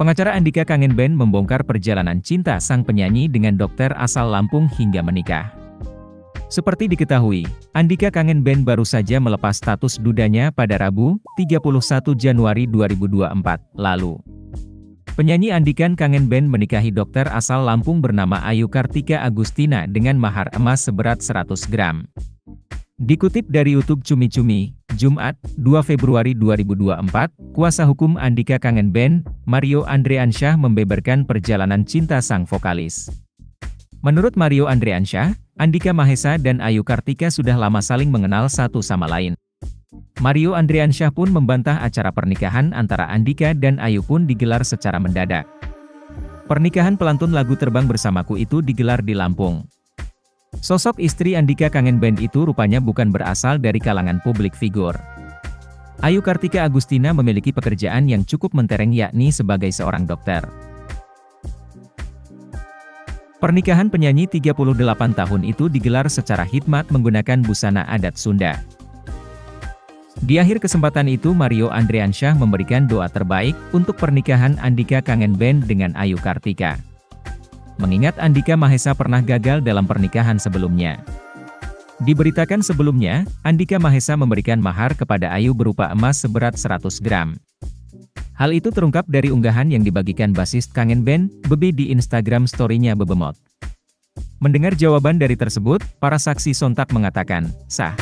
Pengacara Andika Kangen Band membongkar perjalanan cinta sang penyanyi dengan dokter asal Lampung hingga menikah. Seperti diketahui, Andika Kangen Band baru saja melepas status dudanya pada Rabu, 31 Januari 2024, lalu. Penyanyi Andikan Kangen Band menikahi dokter asal Lampung bernama Ayu Kartika Agustina dengan mahar emas seberat 100 gram. Dikutip dari YouTube Cumi Cumi, Jumat, 2 Februari 2024, kuasa hukum Andika Kangen Band, Mario Andreansyah membeberkan perjalanan cinta sang vokalis. Menurut Mario Andreansyah, Andika Mahesa dan Ayu Kartika sudah lama saling mengenal satu sama lain. Mario Andreansyah pun membantah acara pernikahan antara Andika dan Ayu pun digelar secara mendadak. Pernikahan pelantun lagu Terbang Bersamaku itu digelar di Lampung. Sosok istri Andika Kangen Band itu rupanya bukan berasal dari kalangan publik figur. Ayu Kartika Agustina memiliki pekerjaan yang cukup mentereng yakni sebagai seorang dokter. Pernikahan penyanyi 38 tahun itu digelar secara hikmat menggunakan busana adat Sunda. Di akhir kesempatan itu Mario Andreansyah memberikan doa terbaik untuk pernikahan Andika Kangen Band dengan Ayu Kartika. Mengingat Andika Mahesa pernah gagal dalam pernikahan sebelumnya. Diberitakan sebelumnya, Andika Mahesa memberikan mahar kepada Ayu berupa emas seberat 100 gram. Hal itu terungkap dari unggahan yang dibagikan basis Kangen Band, Bebe di Instagram story-nya Bebemot. Mendengar jawaban dari tersebut, para saksi sontak mengatakan, sah.